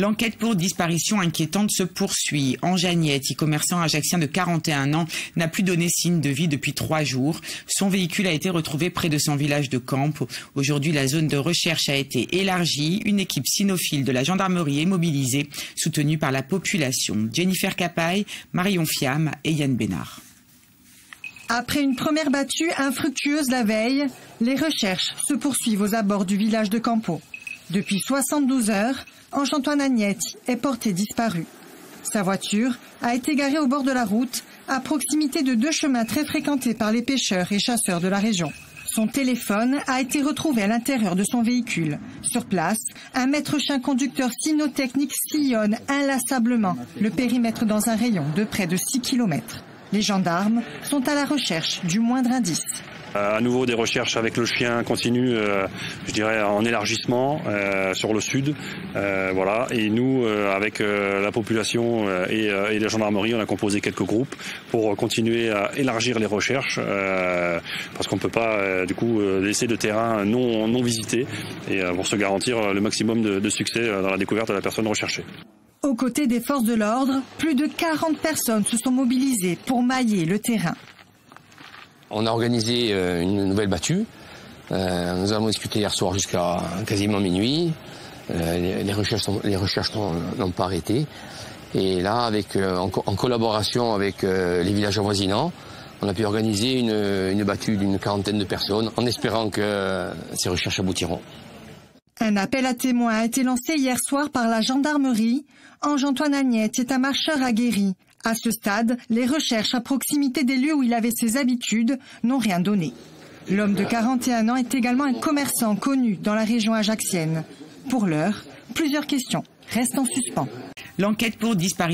L'enquête pour disparition inquiétante se poursuit. Anjaniette, e-commerçant ajaxien de 41 ans, n'a plus donné signe de vie depuis trois jours. Son véhicule a été retrouvé près de son village de Camp. Aujourd'hui, la zone de recherche a été élargie. Une équipe cynophile de la gendarmerie est mobilisée, soutenue par la population. Jennifer Capaille, Marion Fiam et Yann Bénard. Après une première battue infructueuse la veille, les recherches se poursuivent aux abords du village de Campo. Depuis 72 heures, Ange-Antoine Agnette est porté disparu. Sa voiture a été garée au bord de la route, à proximité de deux chemins très fréquentés par les pêcheurs et chasseurs de la région. Son téléphone a été retrouvé à l'intérieur de son véhicule. Sur place, un maître-chien conducteur cynotechnique sillonne inlassablement le périmètre dans un rayon de près de 6 km. Les gendarmes sont à la recherche du moindre indice. Euh, à nouveau des recherches avec le chien continuent, euh, je dirais, en élargissement euh, sur le sud. voilà. Et nous, avec la population et, et la gendarmerie, on a composé quelques groupes pour continuer à élargir les recherches, parce qu'on ne peut pas du coup laisser de terrain non, non visité, et pour se garantir le maximum de, de succès dans la découverte de la personne recherchée. Aux côtés des forces de l'ordre, plus de 40 personnes se sont mobilisées pour mailler le terrain. On a organisé euh, une nouvelle battue. Euh, nous avons discuté hier soir jusqu'à quasiment minuit. Euh, les, recherches n'ont pas arrêté. Et là, en, collaboration avec les villages avoisinants, on a pu organiser une, une battue d'une quarantaine de personnes en espérant que ces recherches aboutiront. Un appel à témoins a été lancé hier soir par la gendarmerie. Ange-Antoine Agnette est un marcheur aguerri. À ce stade, les recherches à proximité des lieux où il avait ses habitudes n'ont rien donné. L'homme de 41 ans est également un commerçant connu dans la région ajaxienne. Pour l'heure, plusieurs questions restent en suspens. L'enquête pour disparition